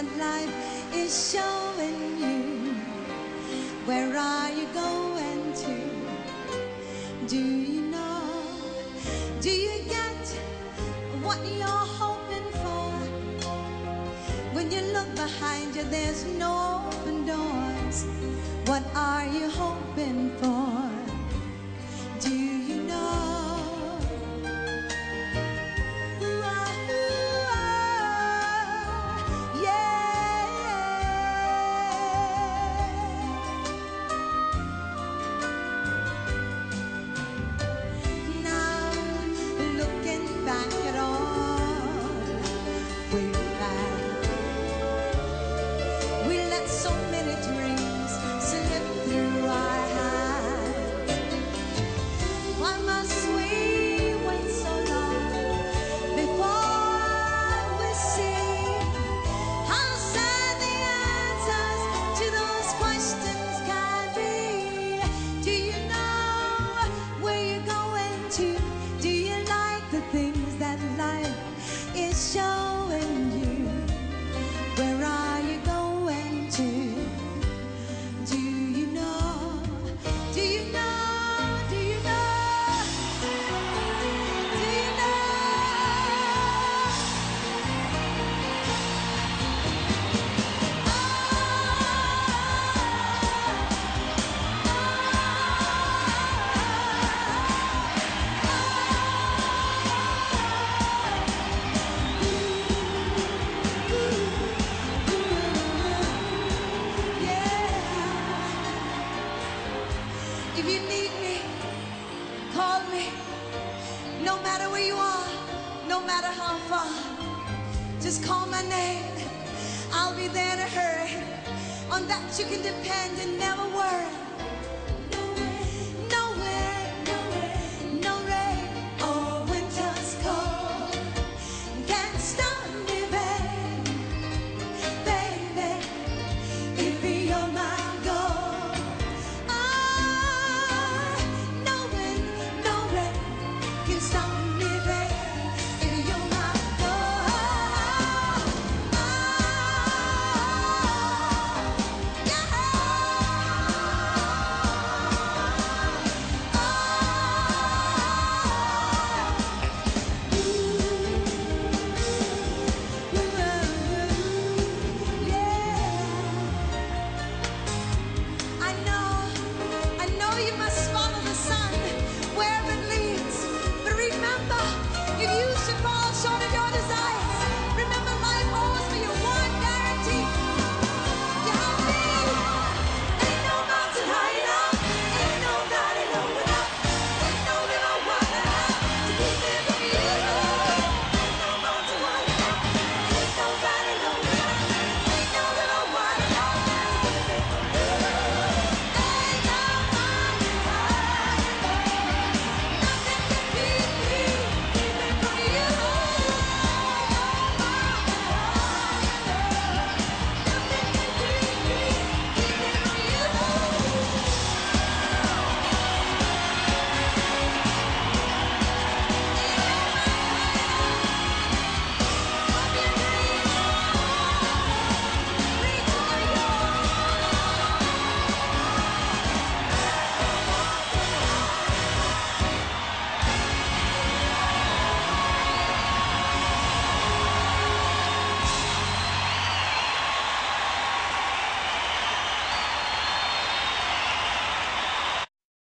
that life is showing you. Where are you going to? Do you know? Do you get what you're hoping for? When you look behind you, there's no open doors. What are you hoping for? So call me. No matter where you are, no matter how far, just call my name. I'll be there to hurry. On that you can depend and never worry.